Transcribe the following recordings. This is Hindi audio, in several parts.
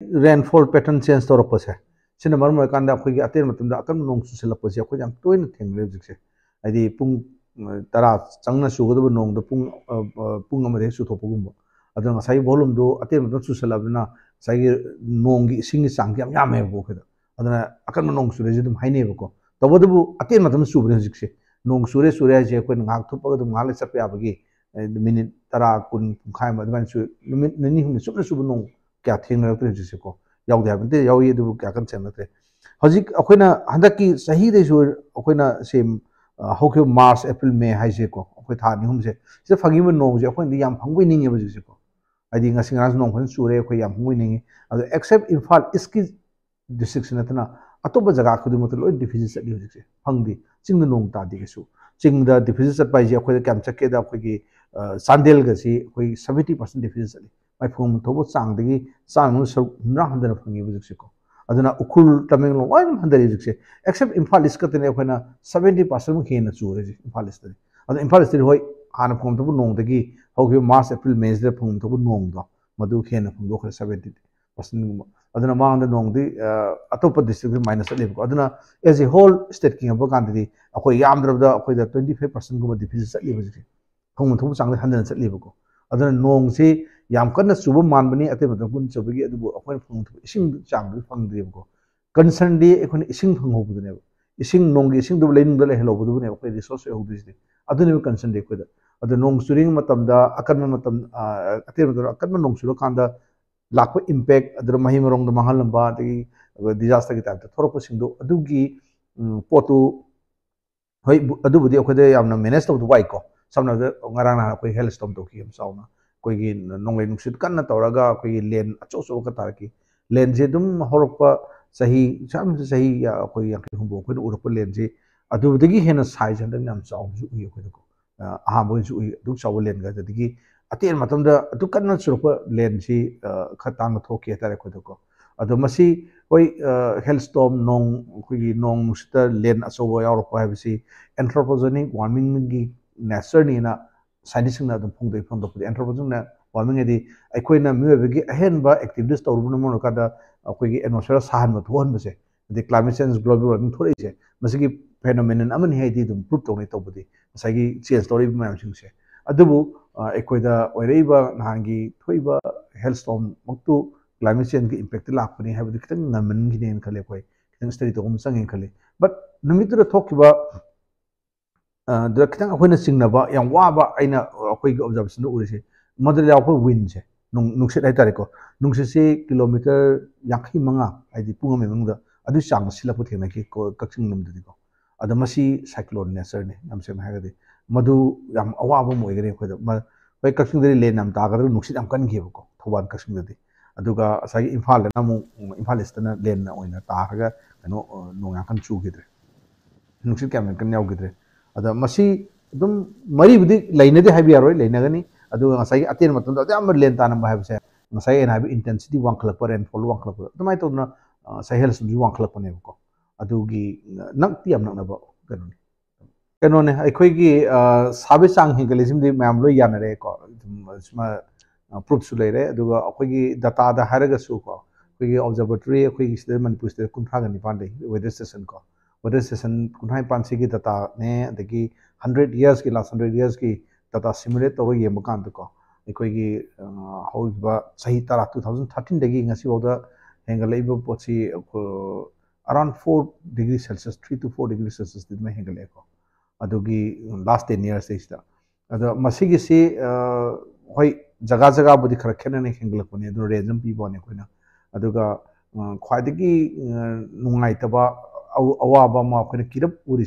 रेनफॉल पैटर्न चेंज तौरपसे सिने मरम कांदा अखोगी अतेर मतम अकन नोंग सुसिलपसे अखोई याम तोइन थेंगले जिक्से आदि पुंग तरा चंगना सुगदब नोंग द पुंग पुंग अमरे सुथोपगुम अदो ngasai volume do atem do susalabna sai nong gi sing sang yam yam he bo khada adana akan nong sure jidum haine bo ko तबदबु मतम हजिकसे नोंग सुरे सुरे जे कोन tara kun khai ma dman su minute nani hum subna yam phangoi ning ye bajise ko adi nga singas nong khon sure ko yam phangoi ning ado except imphal iski district sinatna अतोप जगह खुद लो डिफिजिट चली हजिसे फंगदी चिंग नोंग तादी गेसु चिंग डिफिजिट चटपाई जे अखोय कैम चके दा अखोय की सांदेल गसी अखोय 70% डिफिजिट चली सौ हुना हंदन फंगी बुजिसे को अदुना उखुल तमेंग लो वाइ हंदरी जिसे एक्सेप्ट इम्फाल इस अखोयना 70% मु हेन चुरे जी इम्फाल इस तरी अदु इम्फाल इस तरी होय हाना फोम दगी हौगे मार्च अप्रैल मे दे फोम थोबो नोंग दो मधु हेन फोम दो 70% aduna mang da nong di atopa district minus le ko aduna as a whole state king ba kan di akoi yam dra da akoi da 25% guma चुब मानबनी अत मदन चुबगी फंग इं चाबी फंगद्रीबको कनसर्न इं फंगने इं नोंग इं लेने रिसोर्स होगी अभी कनसर्न अखोद अब नोंग चुरी अकन्म अत अकन्म नोंग चुकान लाप इंपेक्ट मही मरों महल्ब डिजास्टर की टाइम थोड़पू पोटो हई अब मेनेज तब वाईको सामने हेल्थ स्टोम तौकी चावना tar ki len je dum horokpa sahi sam se sahi ya koi yang ki humbo koi urpa len je adu digi hena size and nam chaw ju yi koi ko aha bo ju du chaw len ga digi अतेन मतमदा अदु कन्न सुरप लेन सी तारे खुदको अदु मसी कोई हेल्थ स्टॉर्म नोंग कोई नोंग मुस्ता लेन असोबो यावरप हाबसी एंथ्रोपोजेनिक वार्मिंग गी नेचर नीना साइंटिस्ट अदम फोंदे फोंदपद एंट्रोपोजन वार्मिंग दी अखोना मियोबगी अहेनब एक्टिविटीज़ तौरबन मनकाद अखोगी एटमॉस्फेयर साहन थोहनबसे the climate change global warming थोरैसे मसिगी फेनोमेनन अमनि हेदी दम प्रूव तौने तौबदी मसागी चेंज तौरब मैमसिंग से अदबु अखोदा ओरैब नहानगी थोइब हेलस्टोम मक्तु क्लाइमेट चेंज की इंपैक्ट लापने है खतंग नमनगिने खले अखोय खतंग स्टडी तौम चंगे खले बट नमितुदा थोकिबा ꯊꯣꯛꯈꯤꯕ ꯗ ꯈꯤꯇꯪ ꯑꯩꯈꯣꯏꯅ ꯆꯤꯡꯅꯕ ꯌꯥꯝ ꯋꯥꯕ ꯑꯩꯅ ꯑꯩꯈꯣꯏꯒꯤ ꯑꯣꯕꯖꯥꯔꯕꯦꯁꯟꯗ ꯎꯔꯤꯁꯦ ꯃꯗꯨꯗ ꯌꯥꯎꯔꯛꯄ ꯋꯤꯟꯁꯦ ꯅꯨꯡꯁꯤꯠ ꯍꯥꯏꯇꯥꯔꯦꯀꯣ ꯅꯨꯡꯁꯤꯠꯁꯤ ꯀꯤꯂꯣꯃꯤꯇꯔ ꯌꯥꯡꯈꯩ ꯃꯉꯥ ꯍꯥꯏꯗꯤ ꯄꯨꯡ ꯑꯃꯒꯤ ꯃꯅꯨꯡꯗ ꯑꯗꯨ ꯆꯥꯡꯗ ꯁꯤꯜꯂꯛꯄ ꯊꯦꯡꯅꯈꯤ ꯀꯛꯆꯤꯡ ꯂꯣꯝꯗꯗꯤꯀꯣ ꯑꯗꯣ ꯃꯁꯤ ꯁꯥꯏꯀ꯭ꯂꯣꯟ ꯅꯦꯆꯔꯅꯤ ꯌꯥꯝ ꯁꯦꯡꯅ ꯍꯥꯏꯔꯒꯗꯤ ꯃꯗꯨ ꯌꯥꯝ ꯑꯋꯥꯕ ꯑꯃ ꯑꯣꯏꯒꯅꯤ ꯑꯩꯈꯣꯏꯗ ꯍꯣꯏ ꯀꯛꯆꯤꯡꯗꯗꯤ ꯂꯦꯟ ꯌꯥꯝ ꯇꯥꯒꯗꯕ ꯅꯨꯡꯁꯤꯠ ꯌꯥꯝ ꯀꯟꯈꯤꯕꯀꯣ ꯊꯧꯕꯥꯜ ꯀꯛꯆꯤꯡꯗꯗꯤ ꯑꯗꯨꯒ ꯉꯁꯥꯏꯒꯤ ꯏꯝꯐꯥꯜꯗꯅ ꯑꯃꯨꯛ ꯏꯝꯐꯥꯜ ꯏꯁꯇꯅ ꯂꯦꯟꯅ ꯑꯣꯏꯅ ꯇꯥꯔꯒ ꯀꯩꯅꯣ ꯅꯣꯡ ꯌꯥꯝ ꯀꯟꯅ ꯆꯨꯈꯤꯗ꯭ꯔꯦ ꯅꯨꯡꯁꯤꯠ ꯀꯌꯥꯝ ꯀꯟꯅ ꯌꯥꯎꯈꯤꯗ꯭ꯔꯦ अद मरीबी लेने हो लेनेगनी अतन अदर लें तब है ऐन इंटेंसीटी वाखल रेनफोल वाखल अदम सहल सूझ वाखलपने को नक्ति नक्नब कहोने अखोई सब चांग हिंगली मैम लो या प्रूफ ले रही दतादो अखोई ऑब्जर्वेटरी अखोई मनपुर स्टेट कुंथ्रागनी वेदर स्टेशन को ꯋꯦꯗꯔ ꯁ꯭ꯇꯦꯁꯟ ꯀꯨꯟꯊ꯭ꯔꯥ ꯅꯤꯄꯥꯟꯁꯤꯒꯤ ꯗꯇꯥꯅꯦ ꯑꯗꯒꯤ hundred ꯏꯌꯔꯁꯀꯤ last hundred ꯏꯌꯔꯁꯀꯤ data simulate ꯇꯧꯔꯒ ꯌꯦꯡꯕ ꯀꯥꯟꯗꯀꯣ ꯑꯩꯈꯣꯏꯒꯤ ꯍꯧꯈꯤꯕ ꯆꯍꯤ ꯇꯔꯥ ꯇꯨ ꯊꯥꯎꯖꯟ ꯊꯥꯔꯇꯤꯟꯗꯒꯤ ꯉꯁꯤꯐꯥꯎꯗ ꯍꯦꯟꯒꯠꯂꯛꯏꯕ ꯄꯣꯠꯁꯤ around four degree Celsius three to four degree ꯁꯦꯜꯁꯤꯌꯁꯇꯤ ꯑꯗꯨꯃꯥꯏꯅ ꯍꯦꯟꯒꯠꯂꯛꯑꯦꯀꯣ ꯑꯗꯨꯒꯤ ꯂꯥꯁ ꯇꯦꯟ ꯏꯌꯔꯁꯇꯩꯁꯤꯗ ꯑꯗꯣ ꯃꯁꯤꯒꯤꯁꯤ ꯍꯣꯏ ꯖꯒꯥ ꯖꯒꯥꯕꯨꯗꯤ ꯈꯔ ꯈꯦꯠꯅꯅ ꯍꯦꯟꯒꯠꯂꯛꯄꯅꯤ ꯑꯗꯨ ꯔꯦꯟꯖ ꯑꯃ ꯄꯤꯕ ꯋꯥꯅꯤ ꯑꯩꯈꯣꯏꯅ ꯑꯗꯨꯒ ꯈ꯭ꯋꯥꯏꯗꯒꯤ ꯅꯨꯡꯉꯥꯏꯇꯕ अवाब अमा अखोन किरब उरी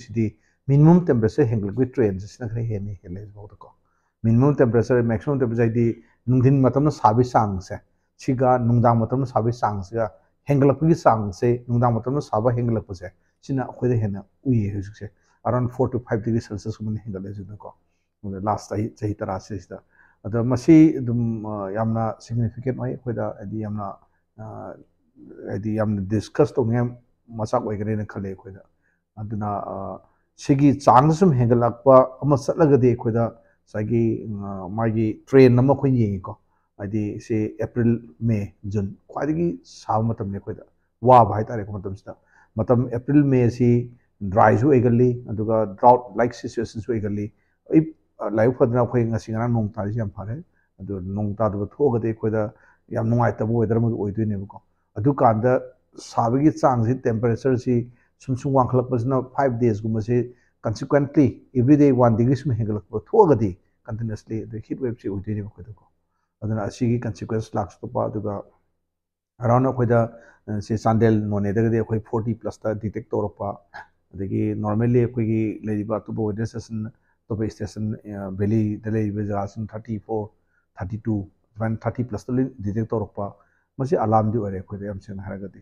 मिनिमम टेम्परेचर हेंगलगी ट्रेन से खरे हेन हेलेको मिनिमम टेम्परेचर मैक्सीम टेम्परेचर नुदिन मतलब साबी चांगसे मतलब साबी चांगसे हेंगलपी चांगसे मतलब साब हेंगलपसे अखोद हेन उसे हजिसे around four to five degree Celsius को हेंगलेको लास्ट चाह तरह से सिग्निफिकेंट होना डिस्कस तो ꯆꯍꯤ ꯆꯍꯤ ꯇꯔꯥꯁꯤꯗ ꯑꯗꯣ ꯃꯁꯤ ꯑꯗꯨꯝ ꯌꯥꯝꯅ ꯁꯤꯒꯅꯤꯐꯤꯀꯦꯟ ꯑꯣꯏ ꯑꯩꯈꯣꯏꯗ ꯍꯥꯏꯗꯤ ꯌꯥꯝꯅ ꯍꯥꯏꯗꯤ ꯌꯥꯝꯅ ꯗꯤꯁꯀꯁ ꯇꯧꯅꯤꯡꯉꯥꯏ ꯃꯆꯥꯛ ꯑꯣꯏꯒꯅꯦꯅ ꯈꯜꯂꯦ ꯑꯩꯈꯣꯏꯗ ꯑꯗꯨꯅ ꯁꯤꯒꯤ ꯆꯥꯡꯗ ꯁꯨꯝ ꯍꯦꯟꯒꯠꯂꯛꯄ ꯑꯃ ꯆꯠꯂꯒꯗꯤ ꯑꯩꯈꯣꯏꯗ ꯉꯁꯥꯏꯒꯤ ꯃꯥꯒꯤ ꯇ꯭ꯔꯦꯟ ꯑꯃ ꯑꯩꯈꯣꯏꯅ ꯌꯦꯡꯉꯤꯀꯣ ꯍꯥꯏꯗꯤ ꯁꯤ ꯑꯦꯄ꯭ꯔꯤꯜ ꯃꯦ ꯖꯨꯟ ꯈ꯭ꯋꯥꯏꯗꯒꯤ ꯁꯥꯕ ꯃꯇꯝꯅꯤ ꯑꯩꯈꯣꯏꯗ ꯋꯥꯕ ꯍꯥꯏꯇꯥꯔꯦꯀꯣ ꯃꯇꯝꯁꯤꯗ ꯃꯇꯝ ꯑꯦꯄ꯭ꯔꯤꯜ ꯃꯦ ꯑꯁꯤ ꯗ꯭ꯔꯥꯏꯁꯨ ꯑꯣꯏꯒꯜꯂꯤ ꯑꯗꯨꯒ ꯗ꯭ꯔꯥꯎꯠ ꯂꯥꯏꯛ ꯁꯤꯆꯨꯋꯦꯁꯟꯁꯨ ꯑꯣꯏꯒꯜꯂꯤ ꯑꯩ ꯂꯥꯏꯕꯛ ꯐꯗꯅ ꯑꯩꯈꯣꯏ ꯉꯁꯤ ꯉꯔꯥꯡ ꯅꯣꯡ ꯇꯥꯔꯤꯁꯤ ꯌꯥꯝ ꯐꯔꯦ ꯑꯗꯨ ꯅꯣꯡ ꯇꯥꯗꯕ ꯊꯣꯛꯑꯒꯗꯤ ꯑꯩꯈꯣꯏꯗ ꯌꯥꯝ ꯅꯨꯡꯉꯥꯏꯇꯕ ꯋꯦꯗꯔ ꯑꯃꯗ ꯑꯣꯏꯗꯣꯏꯅꯦꯕꯀꯣ ꯑꯗꯨꯀꯥꯟꯗ सबकी चांग से टेम्परेचर से सूम सूम वाखल फाइव डेजगम से कंसीक्वेंटली एवरीडे वन डिग्री सूम हेगलब थोड़े कंटिन्यूसली हिट वेब से उदेने अदी कंसीक्वेंस लाप अराउंड से चांदेल नोने फोरटी प्लस डिटेक्ट तौर अद नॉर्मेली अब अतुब वेदर स्टेशन अतुब स्टेशन वैली जगह thirty four thirty two thirty plus detect तौर मैं अलाम भी अखोद है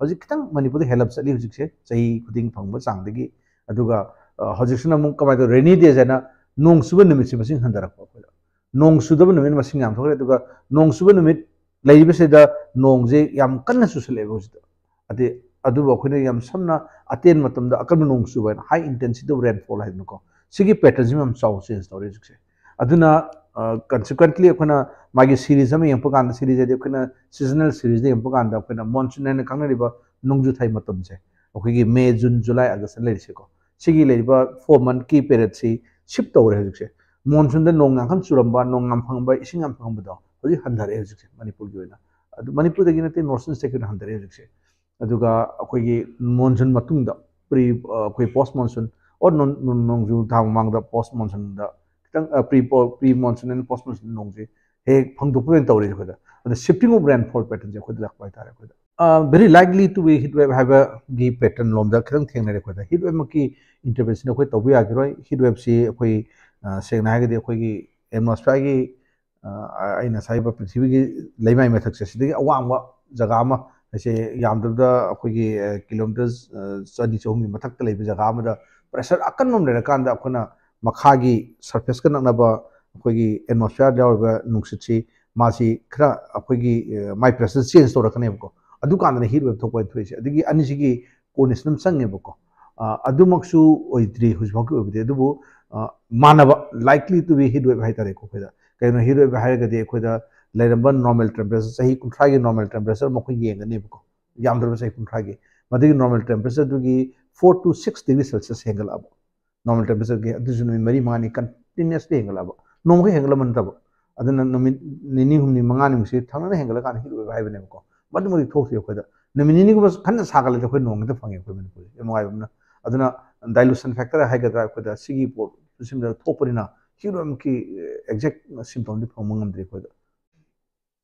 ꯍꯧꯖꯤꯛ ꯈꯤꯇꯪ ꯃꯅꯤꯄꯨꯔꯗ ꯍꯦꯜꯂꯞ ꯆꯠꯂꯤ ꯍꯧꯖꯤꯛꯁꯦ ꯆꯍꯤ ꯈꯨꯗꯤꯡ ꯐꯪꯕ ꯆꯥꯡꯗꯒꯤ ꯑꯗꯨꯒ ꯍꯧꯖꯤꯛꯁꯤꯅ ꯑꯃꯨꯛ ꯀꯃꯥꯏꯅ ꯇꯧ ꯔꯦꯅꯤ ꯗꯦꯁ ꯍꯥꯏꯅ ꯅꯣꯡ ꯆꯨꯕ ꯅꯨꯃꯤꯠꯁꯤ ꯃꯁꯤꯡ ꯍꯟꯊꯔꯛꯄ ꯑꯩꯈꯣꯏꯗ ꯅꯣꯡ ꯆꯨꯗꯕ ꯅꯨꯃꯤꯠ ꯃꯁꯤꯡ ꯌꯥꯝ ꯊꯣꯛꯈ꯭ꯔꯦ ꯑꯗꯨꯒ ꯅꯣꯡ ꯆꯨꯕ ꯅꯨꯃꯤꯠ ꯂꯩꯔꯤꯕꯁꯤꯗ ꯅꯣꯡꯁꯦ ꯌꯥꯝ ꯀꯟꯅ ꯆꯨꯁꯜꯂꯛꯑꯦꯕ ꯍꯧꯖꯤꯛꯇ ꯑꯗꯩ ꯑꯗꯨꯕꯨ ꯑꯩꯈꯣꯏꯅ ꯌꯥꯝ ꯁꯝꯅ ꯑꯇꯦꯟ ꯃꯇꯝꯗ ꯑꯀꯟꯕ ꯅꯣꯡ ꯆꯨꯕ ꯍꯥꯏꯅ ꯍꯥꯏ ꯏꯟꯇꯦꯟꯁꯤꯇꯤ ꯑꯣꯐ ꯔꯦꯟꯐꯣꯜ ꯍꯥꯏꯗꯅꯀꯣ ꯁꯤꯒꯤ ꯄꯦꯇꯔꯟꯁꯤ ꯌꯥꯝ ꯆꯥꯎꯅ ꯆꯦꯟꯖ ꯇꯧꯔꯦ ꯍꯧꯖꯤꯛꯁꯦ ꯑꯗꯨꯅ consequently akhna magi series am yampu kan series de akhna seasonal series de yampu kan da akhna monsoon na kang riba nongju thai matam je akhoi gi may june july august le se ko sigi le riba 4 month ki period si ship to re hajik se monsoon de nong ngam churam ba nong ngam phang ba ising ngam phang ba da hoji handar e hajik se manipur gi na manipur de gi na te northern state ki handar e hajik se aduga akhoi gi monsoon matung da pre akhoi post monsoon और नोंजू धांग मांग द पोस्ट मोनसन द ꯈꯤꯇꯪ pre pre monsoon and post monsoon ꯅꯣꯡꯁꯦ ꯍꯦꯛ ꯐꯪꯗꯣꯛꯄ ꯑꯣꯏꯅ ꯇꯧꯔꯤꯁꯦ ꯑꯩꯈꯣꯏꯗ ꯑꯗ ꯁꯤꯐꯇꯤꯡ ꯑꯣꯐ ꯔꯦꯟꯐꯣꯜ ꯄꯦꯇꯔꯟꯁꯦ ꯑꯩꯈꯣꯏꯗ ꯂꯥꯛꯄ ꯍꯥꯏꯇꯥꯔꯦ ꯑꯩꯈꯣꯏꯗ very likely to be hit wave ꯍꯥꯏꯕꯒꯤ ꯄꯦꯇꯔꯟ ꯂꯣꯝꯗ ꯈꯤꯇꯪ ꯊꯦꯡꯅꯔꯦ ꯑꯩꯈꯣꯏꯗ ꯍꯤꯠ ꯋꯦꯞꯃꯛꯀꯤ ꯏꯟꯇꯔꯚꯦꯟꯁꯟ ꯑꯩꯈꯣꯏ ꯇꯧꯕ ꯌꯥꯈꯤꯔꯣꯏ ꯍꯤꯠ ꯋꯦꯞꯁꯤ ꯑꯩꯈꯣꯏ ꯁꯦꯡꯅ ꯍꯥꯏꯔꯒꯗꯤ ꯑꯩꯈꯣꯏꯒꯤ ꯑꯦꯠꯃꯣꯁꯐꯤꯌꯔꯒꯤ ꯑꯩꯅ ꯉꯁꯥꯏ ꯍꯥꯏꯕ ꯄ꯭ꯔꯤꯊꯤꯕꯤꯒꯤ ꯂꯩꯃꯥꯏ ꯃꯊꯛꯁꯦ ꯁꯤꯗꯒꯤ ꯑꯋꯥꯡꯕ ꯖꯒꯥ ꯑꯃ ꯍꯥꯏꯁꯦ ꯌꯥꯝꯗ꯭ꯔꯕꯗ ꯑꯩꯈꯣꯏꯒꯤ ꯀꯤꯂꯣꯃꯤꯇꯔ ꯆꯅꯤ ꯆꯍꯨꯝꯒꯤ ꯃꯊꯛꯇ ꯂꯩꯕ ꯖꯒꯥ ꯑꯃꯗ ꯄ꯭ꯔꯦꯁꯔ ꯑꯀꯟꯕ ꯑꯃ ꯂꯩꯔꯀꯥꯟꯗ ꯑꯩꯈꯣꯏꯅ सरफेस के का नब अखोगी एटमोस्फेयर जाब नुसीसी मासी खरा अखोगी माइ प्रेस चेंज तौरकनेबको अदुकान हिब वेब थोप थोइसे अदगी अनिसिगी कोर्निसनम संगेबको मानव likely to be heat wave हाइतारे को खैदा वेब हाइगदे लेरब नॉर्मल टेम्परेचर चाहे कुंथ्रा की नॉर्मल टेम्परेचर मखो यादव यामदर कुंथ्रा की मदगी नॉर्मल टेम्परेचर दुगी 4 to 6 डिग्री सेल्सियस हेंगल अबो normal temperature ge adu nu mari mani continuously hengla ba nom ge hengla man ta ba adu na numi nini hum ni manga ni si thang na hengla kan hilu ba ba ne ko mad mari thok se ko da numi nini ko khan sa ga le ko nong da phang ko men ko e mo ai na adu na dilution factor ha ga da ko da si gi po sim da thok pa na hilu am ki exact symptom di phang mangam de ko da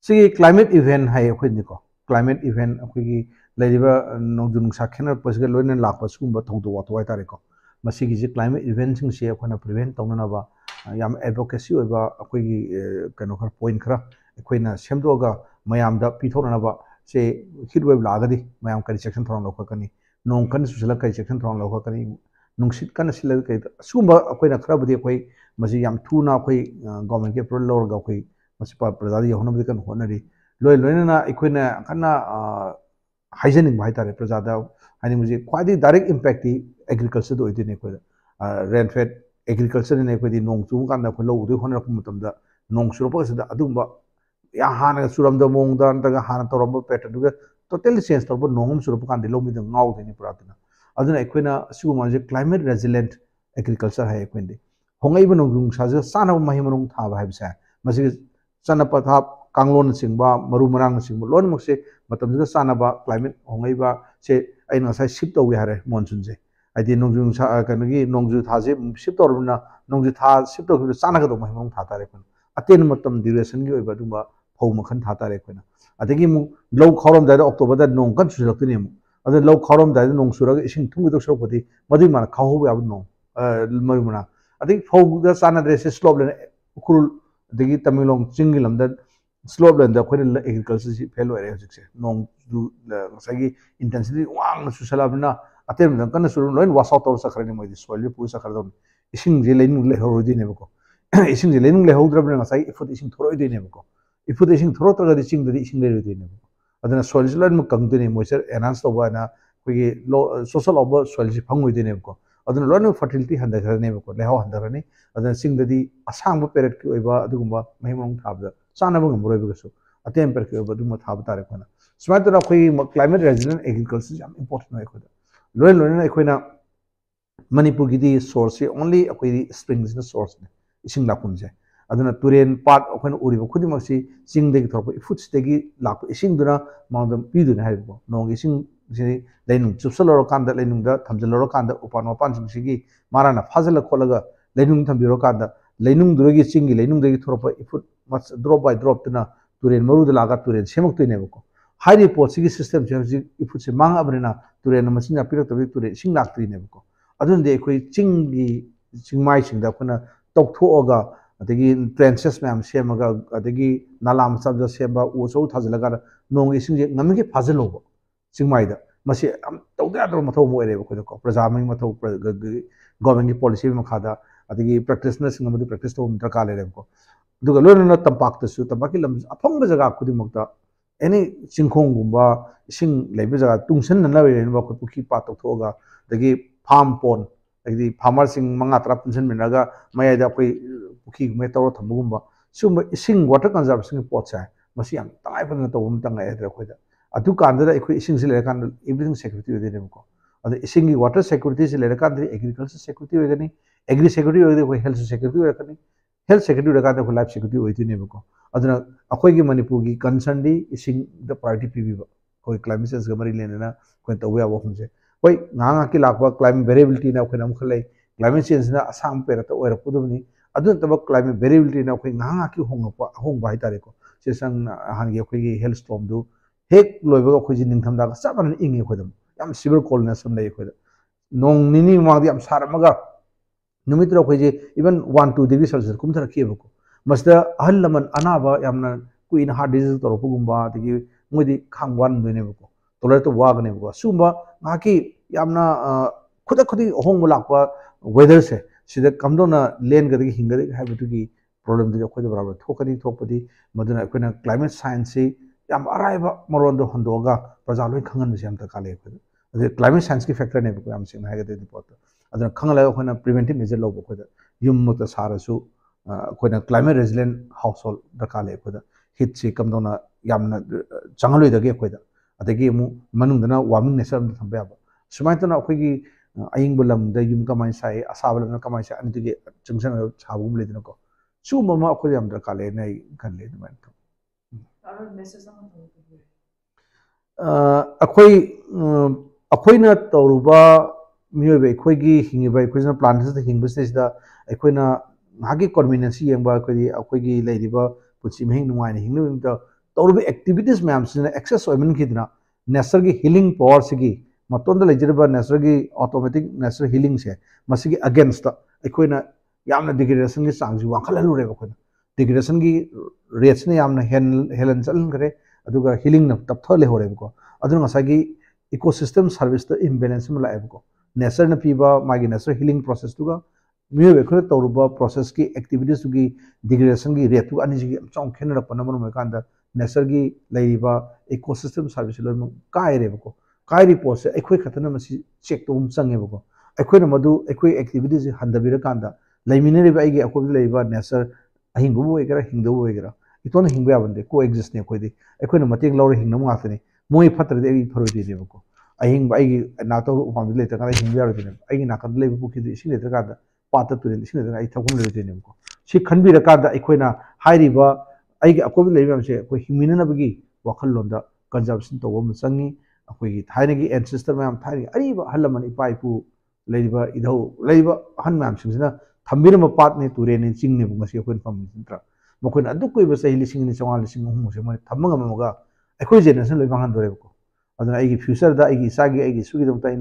si climate event ha ko ni ko climate event ko gi lai ba nong jun sa khenar pas ga loin na la pa sum ba thong do wa to ai ta re ko climate event से अपना प्रिवेंट तौनाव यम एडवोकेसी कई खर पॉइंट खरा अखनाद मैम पीथोनाव से हिट वेब लागद मैं कई चेसन थोड़ा लौकनी नोंक सूचल कई सेक्शन थोड़ा लौकनी नुशित कल कई अच्छा अखोन खराबी अम थूना अखोई गवर्मेंट के अप्रूवल लौर अखोई प्रजा यौन कौन लोन लोन अखोना ꯍꯥꯏꯖꯅꯤꯡꯕ ꯍꯥꯏꯇꯥꯔꯦ ꯄ꯭ꯔꯖꯥꯗ ꯍꯥꯏꯅꯤꯡꯕꯁꯤ ꯈ꯭ꯋꯥꯏꯗꯒꯤ ꯗꯥꯏꯔꯦꯛ ꯏꯝꯄꯦꯛꯇꯤ ꯑꯦꯒ꯭ꯔꯤꯀꯜꯆꯔꯗ ꯑꯣꯏꯗꯣꯏꯅꯤ ꯑꯩꯈꯣꯏꯗ ꯔꯦꯟ ꯐꯦꯠ ꯑꯦꯒ꯭ꯔꯤꯀꯜꯆꯔꯅꯤꯅ ꯑꯩꯈꯣꯏꯗꯤ ꯅꯣꯡ ꯆꯨꯕ ꯀꯥꯟꯗ ꯑꯩꯈꯣꯏ ꯂꯧ ꯎꯗꯣꯏ ꯍꯣꯠꯅꯔꯛꯄ ꯃꯇꯝꯗ ꯅꯣꯡ ꯆꯨꯔꯛꯄꯁꯤꯗ ꯑꯗꯨꯒꯨꯝꯕ ꯌꯥꯝ ꯍꯥꯟꯅꯒ ꯆꯨꯔꯝꯗꯕ ꯃꯑꯣꯡꯗ ꯅꯠꯇ꯭ꯔꯒ ꯍꯥꯟꯅ ꯇꯧꯔꯝꯕ ꯄꯦꯇꯔꯟꯗꯨꯒ ꯇꯣꯇꯦꯜꯂꯤ ꯆꯦꯟꯖ ꯇꯧꯔꯛꯄ ꯅꯣꯡ ꯑꯃ ꯆꯨꯔꯛꯄ ꯀꯥꯟꯗ ꯂꯧꯃꯤꯗ ꯉꯥꯎꯗꯣꯏꯅꯤ ꯄꯨꯔꯥꯇꯅ ꯑꯗꯨꯅ ꯑꯩꯈꯣꯏꯅ ꯑꯁꯤꯒꯨꯝꯕꯁꯦ ꯀ꯭ꯂꯥꯏꯃꯦꯠ ꯔꯦꯖꯤꯂꯦꯟꯠ ꯑꯦꯒ꯭ꯔꯤꯀꯜꯆꯔ ꯍꯥꯏ ꯑꯩꯈꯣꯏꯅꯗꯤ ꯍꯣꯡꯉꯛꯏꯕ ꯅꯣꯡꯖꯨ ꯅꯨꯡꯁꯥꯁꯤꯒ ꯆꯥꯅꯕ ꯃꯍꯩ ꯃꯔꯣꯡ ꯊꯥꯕ ꯍꯥꯏꯕꯁꯦ ꯃꯁꯤꯒꯤ ꯆꯠꯅ ꯄꯊꯥꯞ कांगलोनचिंबा मरु मरांगचिंबा लोनमकसे मतमजग सानबा क्लाइमेट होंगैबा से आइन असाइ शिफ्ट तौगे हारे मॉनसून से आइदि नोंजु कनगी नोंजु थाजे शिफ्ट तौरबना नोंजु था शिफ्ट तौगे सानग दो महिमंग था तारे कोन अतेन मतम ड्यूरेशन गी ओइबा दुबा फौ मखन था तारे कोन अदगी मु लौ खौरम दाइद अक्टोबर दा नोंग कन सुलक्तने मु लौ खौरम दाइद नोंग सुरग इसिंग थुंग मान खाहो बे अब नोंग मरु मना अदगी स्लोब लेने उकुरुल अदगी तमिलोंग चिंगिलम दा ching dadi ising leroidineबको adana soil loin mu kangdini moisture enhance toba na kogi social of soil si phangoidineबको aduna loin fertility handakharaneबको leho handarani adana sing dadi asang period ki oiba adugumba mahimong thabda chana bang moroibagasu atem per ki oiba duma thab tare khona ne ising lakum je aduna turen part akhoi uri ba khudi mak si sing de thor pa food ste gi lak ising duna maudam pi duna hai bo nong ising je leinung chupsal ro kan da leinung da thamjal ro kan da upan ma pan sing sigi marana phajal kholaga leinung tham biro kan da leinung dura gi sing gi leinung de gi thor pa food mas drop by drop tuna turen maru da laga turen semak tu ne bo hai report sigi system je food se mang abrina turen ma sin apirak tabi turen sing lak tu ne bo adun de khoi ching gi chingmai sing da khona ꯇꯧꯊꯣꯛꯑꯒ ꯑꯗꯒꯤ ꯇ꯭ꯔꯦꯟꯁꯦꯁ ꯃꯌꯥꯝ ꯁꯦꯝꯃꯒ ꯑꯗꯒꯤ ꯅꯥꯂꯥ ꯃꯆꯥ ꯃꯆꯥ ꯁꯦꯝꯕ ꯎ ꯑꯆꯧ ꯊꯥꯖꯤꯜꯂꯀꯥꯟꯗ ꯅꯣꯡ ꯏꯁꯤꯡꯁꯦ ꯉꯝꯃꯤꯈꯩ ꯐꯥꯖꯤꯜꯂꯧꯕ ꯆꯤꯡꯃꯥꯏꯗ ꯃꯁꯤ ꯌꯥꯝ ꯇꯧꯗ ꯌꯥꯗꯕ ꯃꯊꯧ ꯑꯃ ꯑꯣꯏꯔꯦꯕ ꯑꯩꯈꯣꯏꯗꯀꯣ ꯄ꯭ꯔꯖꯥ ꯑꯃꯒꯤ ꯃꯊꯧ ꯒꯣꯔꯃꯦꯟꯒꯤ ꯄꯣꯂꯤꯁꯤꯒꯤ ꯃꯈꯥꯗ ꯑꯗꯒꯤ ꯄ꯭ꯔꯦꯛꯇꯤꯁꯅꯔꯁꯤꯡ ꯑꯃꯗꯤ ꯄ꯭ꯔꯦꯛꯇꯤꯁ ꯇꯧꯕ ꯗꯔꯀꯥꯔ ꯂꯩꯔꯦꯕꯀꯣ ꯑꯗꯨꯒ ꯂꯣꯏꯅꯅ ꯇꯝꯄꯥꯛꯇꯁꯨ ꯇꯝꯄꯥꯛꯀꯤ ꯂꯝ ꯑꯐꯪꯕ ꯖꯒꯥ ꯈꯨꯗꯤꯡꯃꯛꯇ ꯑꯦꯅꯤ ꯆꯤꯡꯈꯣꯡꯒꯨꯝꯕ ꯏꯁꯤꯡ ꯂꯩꯕ ꯖꯒꯥ ꯇꯨꯡꯁꯟꯅꯅꯕ ꯂꯩꯅꯕ ꯑꯩꯈꯣꯏ ꯄꯨꯈ꯭ꯔꯤ ꯄꯥꯠ ꯇꯧꯊꯣꯛꯑꯒ ꯑꯗꯒꯤ ꯐꯥꯝ ꯄꯣꯟ ꯑꯗꯒꯤ ꯐꯥꯔꯃꯔꯁꯤꯡ ꯃꯉꯥ ꯇꯔꯥ ꯄꯨꯟꯁꯤꯟꯃꯤꯟꯅꯔꯒ ꯃꯌꯥꯏꯗ ꯑꯩꯈꯣꯏ ꯄꯨꯈ꯭ꯔꯤꯒꯨꯝꯕ ꯇꯧꯔ ꯊꯝꯕꯒꯨꯝꯕ ꯁꯤꯒꯨꯝꯕ ꯏꯁꯤꯡ ꯋꯥꯇꯔ ꯀꯟꯖꯥꯔꯕꯦꯁꯟꯒꯤ ꯄꯣꯠꯁꯦ ꯃꯁꯤ ꯌꯥꯝ ꯇꯉꯥꯏ ꯐꯗꯅ ꯇꯧꯕ ꯑꯃ ꯇꯪꯉꯛꯑꯦ ꯍꯥꯏꯇꯥꯔꯦ ꯑꯩꯈꯣꯏꯗ ꯑꯗꯨ ꯀꯥꯟꯗꯨꯗ ꯑꯩꯈꯣꯏ ꯏꯁꯤꯡꯁꯤ ꯂꯩꯔꯀꯥꯟꯗ ꯑꯦꯚ꯭ꯔꯤꯊꯤꯡ ꯁꯦꯀ꯭ꯌꯨꯔꯤꯇꯤ ꯑꯣꯏꯗꯣꯏꯅꯦꯕꯀꯣ ꯑꯗ ꯏꯁꯤꯡꯒꯤ ꯋꯥꯇꯔ ꯁꯦꯀ꯭ꯌꯨꯔꯤꯇꯤꯁꯤ ꯂꯩꯔꯀꯥꯟꯗꯗꯤ ꯑꯦꯒ꯭ꯔꯤꯀꯜꯆꯔ ꯁꯦꯀ꯭ꯌꯨꯔꯤꯇꯤ ꯑꯣꯏꯒꯅꯤ ꯑꯦꯒ꯭ꯔꯤ ꯁꯦꯀ꯭ꯌꯨꯔꯤꯇꯤ ꯑꯣꯏꯔꯒꯗꯤ ꯑꯩꯈꯣꯏ ꯍꯦꯜꯊ ꯁꯦꯀ꯭ꯌꯨꯔꯤꯇꯤ ꯑꯣꯏꯔꯛꯀꯅꯤ ꯍꯦꯜꯊ ꯁꯦꯀ꯭ꯌꯨꯔꯤꯇꯤ ꯑꯣꯏꯔꯀꯥꯟꯗ ꯑꯩꯈꯣꯏ ꯂꯥꯏꯐ ꯁꯦꯀ꯭ꯌꯨꯔꯤꯇꯤ ꯑꯣꯏꯗꯣꯏꯅꯦꯕꯀꯣ ꯑꯗꯨꯅ ꯑꯩꯈꯣꯏꯒꯤ ꯃꯅꯤꯄꯨꯔꯒꯤ ꯀꯟꯁꯔꯟꯗꯤ ꯏꯁꯤꯡꯗ ꯄ꯭ꯔꯥꯏꯌꯣꯔꯤꯇꯤ ꯄꯤꯕꯤꯕ ꯑꯩꯈꯣꯏ ꯀ꯭ꯂꯥꯏꯃꯦꯠ ꯆꯦꯟꯖꯒ ꯃꯔꯤ ꯂꯩꯅꯅ ꯑꯩꯈꯣꯏꯅ ꯇꯧꯕ ꯌꯥꯕ ꯋꯥꯐꯝꯁꯦ ꯍꯣꯏ ꯉꯥꯏꯍꯥꯛ ꯉꯥꯏꯍꯥꯛꯀꯤ ꯂꯥꯛꯄ ꯀ꯭ꯂꯥꯏꯃꯦꯠ ꯚꯦꯔꯤꯌꯦꯕꯤꯂꯤꯇꯤꯅ ꯑꯩꯈꯣꯏꯅ ꯑꯃꯈꯛ ꯂꯩ ꯀ꯭ꯂꯥꯏꯃꯦꯠ ꯆꯦꯟꯖꯁꯤꯅ ꯑꯁꯥꯡꯕ ꯄꯦꯔꯠꯇ ꯑꯣꯏꯔꯛꯀꯗꯕꯅꯤ ꯑꯗꯨ ꯅꯠꯇꯕ ꯀ꯭ꯂꯥꯏꯃꯦꯠ ꯚꯦꯔꯤꯌꯦꯕꯤꯂꯤꯇꯤꯅ ꯑꯩꯈꯣꯏ ꯉꯥꯏꯍꯥꯛ ꯉꯥꯏꯍꯥꯛꯀꯤ ꯍꯣꯡꯂꯛꯄ ꯑꯍꯣꯡꯕ ꯍꯥꯏꯇꯥꯔꯦꯀꯣ ꯁꯤ ꯆꯪ ꯅꯍꯥꯟꯒꯤ ꯑꯩꯈꯣꯏꯒꯤ ꯍꯦꯜ ꯁ꯭ꯇꯣꯝꯗꯨ हे लोबी निथम चपन इंग सिविल कॉलनेसम लेकिन नों निनी मांग दी even one two degree Celsius कमथरको मसद अहल अनाब या कुन हार्ट डिज़ीज़ तौरपुगे मोदी खांग वनबको टोलेट तो वागनेको असुबना खुद खुद अहोंब लाप वेदर से कम लेंगद हिंगद की अखोद बराबर थोड़ी थोपदी मधुना क्लाइमेट साइंस से यम अराइब मरोंद हंदोगा प्रजा लोन खाने से दरकार ले अद क्लाइमेट साइंस की फैक्टर ने को सिंह रिपोर्ट प्रिवेंटिव मेजर लोब अखोद युम मुक्त सारसु अखोना क्लाइमेट रेजिलेंट हाउस होल्ड दरकार ले अखोद हिट से कम दोना यम चंगलोइदगे अखोद वार्मिंग नेचर में थंबया सुमाइतना अखोगी ꯑꯌꯤꯡꯕ ꯂꯝꯗ ꯌꯨꯝ ꯀꯃꯥꯏꯅ ꯁꯥꯏ, ꯑꯁꯥꯕ ꯂꯝꯗ ꯀꯃꯥꯏꯅ ꯁꯥꯏ, ꯑꯅꯤꯗꯨꯒꯤ ꯆꯪꯁꯤꯟꯅ ꯁꯥꯕꯒꯨꯝꯕ ꯂꯩꯗꯅꯀꯣ ꯁꯤꯒꯨꯝꯕ ꯑꯃ ꯑꯩꯈꯣꯏꯗ ꯑꯩꯈꯣꯏ ꯑꯩꯈꯣꯏꯅ ꯇꯧꯔꯨꯕ ꯃꯤꯑꯣꯏꯕ ꯑꯩꯈꯣꯏꯒꯤ ꯍꯤꯡꯉꯤꯕ ꯑꯩꯈꯣꯏꯅ ꯄ꯭ꯂꯥꯟꯁꯤꯗ ꯍꯤꯡꯕꯁꯤꯗꯩꯁꯤꯗ ꯑꯩꯈꯣꯏꯅ ꯉꯥꯏꯍꯥꯛꯀꯤ ꯀꯣꯟꯚꯤꯅꯦꯟꯁ ꯌꯦꯡꯕ ꯑꯩꯈꯣꯏꯒꯤ ꯑꯩꯈꯣꯏꯒꯤ ꯂꯩꯔꯤꯕ ꯄꯨꯟꯁꯤ ꯃꯍꯤꯡ ꯅꯨꯡꯉꯥꯏꯅ ꯍꯤꯡꯅꯕꯒꯤꯗꯃꯛꯇ ꯇꯧꯔꯤꯕ ꯑꯦꯛꯇꯤꯚꯤꯇꯤꯁ ꯃꯌꯥꯝꯁꯤꯅ ꯑꯦꯛꯁꯦꯁ ꯑꯣꯏꯃꯟꯈꯤꯗꯅ ꯅꯦꯆꯔꯒꯤ ꯍꯤꯂꯤꯡ ꯄꯋꯥꯔꯁꯤꯒꯤ ꯃꯇꯣꯟꯗ ꯂꯩꯖꯔꯤꯕ ꯅꯦꯆꯔꯒꯤ ꯑꯣꯇꯣꯃꯦꯇꯤꯛ ꯅꯦꯆꯔ ꯍꯤꯂꯤꯡꯁꯦ ꯃꯁꯤꯒꯤ ꯑꯒꯦꯟꯁꯇ ꯑꯩꯈꯣꯏꯅ ꯌꯥꯝꯅ ꯗꯤꯒ꯭ꯔꯦꯗꯦꯁꯟꯒꯤ ꯆꯥꯡꯁꯤ ꯋꯥꯡꯈꯠꯍꯜꯂꯨꯔꯦꯕ ꯑꯩꯈꯣꯏꯅ ꯗꯤꯒ꯭ꯔꯦꯗꯦꯁꯟꯒꯤ ꯔꯦꯠꯁꯤꯅ ꯌꯥꯝꯅ ꯍꯦꯜꯍꯟ ꯆꯠꯍꯟꯈ꯭ꯔꯦ ꯑꯗꯨꯒ ꯍꯤꯂꯤꯡꯅ ꯇꯞꯊ ꯂꯩꯍꯧꯔꯦꯕꯀꯣ ꯑꯗꯨꯅ ꯉꯁꯥꯏꯒꯤ ꯏꯀꯣꯁꯤꯁꯇꯦꯝ ꯁꯥꯔꯚꯤꯁꯇ ꯏꯝꯕꯦꯂꯦꯟꯁ ꯑꯃ ꯂꯥꯛꯑꯦꯕꯀꯣ ꯅꯦꯆꯔꯅ ꯄꯤꯕ ꯃꯥꯒꯤ ꯅꯦꯆꯔ ꯍꯤꯂꯤꯡ ꯄ꯭ꯔꯣꯁꯦꯁꯇꯨꯒ ꯃꯤꯑꯣꯏꯕ ꯑꯩꯈꯣꯏꯅ ꯇꯧꯔꯨꯕ ꯄ꯭ꯔꯣꯁꯦꯁꯀꯤ ꯑꯦꯛꯇꯤꯚꯤꯇꯤꯁꯇꯨꯒꯤ ꯗꯤꯒ꯭ꯔꯦꯗꯦꯁꯟꯒꯤ ꯔꯦꯠꯇꯨꯒ ꯑꯅꯤꯁꯤꯒꯤ ꯌꯥꯝ ꯆꯥꯎꯅ ꯈꯦꯠꯅꯔꯛꯄꯅ ꯃꯔꯝ ꯑꯣꯏꯔꯀꯥꯟꯗ ꯅꯦꯆꯔꯒꯤ ꯂꯩꯔꯤꯕ ꯏꯀꯣꯁꯤꯁꯇꯦꯝ ꯁꯥꯔꯚꯤꯁꯁꯦ ꯂꯣꯏꯅꯃꯛ ꯀꯥꯏꯔꯦꯕꯀꯣ ꯀꯥꯏꯔꯤ ꯄꯣꯠꯁꯦ ꯑꯩꯈꯣꯏ ꯈꯛꯇꯅ ꯃꯁꯤ ꯆꯦꯛ ꯇꯧꯕ ꯑꯃ ꯆꯪꯉꯦꯕꯀꯣ ꯑꯩꯈꯣꯏꯅ ꯃꯗꯨ ꯑꯩꯈꯣꯏ ꯑꯦꯛꯇꯤꯚꯤꯇꯤꯁꯦ ꯍꯟꯊꯕꯤꯔꯀꯥꯟꯗ ꯂꯩꯃꯤꯟꯅꯔꯤꯕ ꯑꯩꯒꯤ ꯑꯀꯣꯏꯕꯗ ꯂꯩꯔꯤꯕ ꯅꯦꯆꯔ ꯑꯍꯤꯡꯕꯕꯨ ꯑꯣꯏꯒꯦꯔꯥ ꯍꯤꯡꯗꯕꯨ ꯑꯣꯏꯒꯦꯔꯥ ꯏꯇꯣꯟꯅ ꯍꯤꯡꯕ ꯌꯥꯕ ꯅꯠꯇꯦ ꯀꯣ ꯑꯦꯛꯖꯤꯁꯅꯦ ꯑꯩꯈꯣꯏꯗꯤ ꯑꯩꯈꯣꯏꯅ ꯃꯇꯦꯡ ꯂꯧꯔ ꯍꯤꯡꯅꯕ ꯉꯥꯛꯇꯅꯤ ꯃꯣꯏ ꯐꯠꯇ꯭ꯔꯗꯤ ꯑꯩ ꯐꯔꯣꯏꯗꯣꯏꯅꯦꯕꯀꯣ ꯑꯍꯤꯡꯕ ꯑꯩꯒꯤ ꯅꯥꯇꯧ ꯎꯄꯥꯝꯕꯤ ꯂꯩꯇ꯭ꯔꯀꯥꯟꯗ ꯍꯤꯡꯕ ꯌꯥꯔꯣꯏꯗꯣꯏꯅꯦꯕ ꯑꯩꯒꯤ ꯅꯥꯀꯟꯗ ꯂꯩꯕ ꯄꯨꯈ꯭ꯔꯤꯗ ꯏꯁꯤꯡ ꯂꯩꯇ꯭ꯔꯀꯥꯟꯗ ꯄꯥꯠꯇ ꯇꯨꯔꯦꯟ ꯏꯁꯤꯡ ꯂꯩꯇ꯭ꯔꯀꯥꯟꯗ ꯑꯩ ꯊꯛꯐꯝ ꯂꯩꯔꯣꯏꯗꯣꯏꯅꯦꯕꯀꯣ ꯁꯤ ꯈꯟꯕꯤꯔꯀꯥꯟꯗ ꯑꯩꯈꯣꯏꯅ ꯍꯥꯏꯔꯤꯕ ꯑꯩꯒꯤ ꯑꯀꯣꯏꯕꯗ ꯂꯩꯔꯤꯕ ꯃꯌꯥꯝꯁꯦ ꯑꯩꯈꯣꯏ ꯍꯤꯡꯃꯤꯟꯅꯅꯕꯒꯤ ꯋꯥꯈꯜꯂꯣꯟꯗ ꯀꯟꯖꯥꯔꯕꯦꯁꯟ ꯇꯧꯕ ꯑꯃ ꯆꯪꯉꯤ ꯑꯩꯈꯣꯏꯒꯤ ꯊꯥꯏꯅꯒꯤ ꯑꯦꯟꯁꯤꯁꯇꯔ ꯃꯌꯥꯝ ꯊꯥꯏꯅꯒꯤ ꯑꯔꯤꯕ ꯑꯍꯜ ꯂꯃꯟ ꯏꯄꯥ ꯏꯄꯨ ꯂꯩꯔꯤꯕ ꯏꯙꯧ ꯂꯩꯔꯤꯕ ꯑꯍꯟ ꯃꯌꯥꯝꯁꯤꯡꯁꯤꯅ थम्बीरम पातने तुरेने चिंगनेब अखोन फमीद्रा मैं अदुब चाह लिंग चौहान लिंग अहूम से मैं थम्ब अखोई जेनरेशन लोई मांगदोरेबको अदना फ्यूचरद इचागी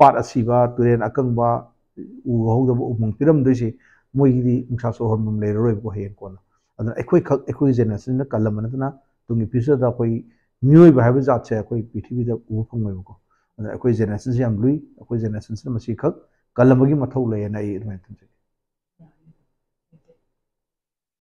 पाट असीब तुरेन अकंब उहौदब उमंग पीरमदे मोदी मूसा सोहम लेरको हयें कोना अदना अखोई खक अखोई जेनरेशन कलमनदना तुम फ्यूचरद अखोई मियोब है जात से अखोई पृथ्वी उब फंगबको अदना अखोई जेनरेशन से लुई अखोई जेनरेशन से खक कलम की मौ लेना अई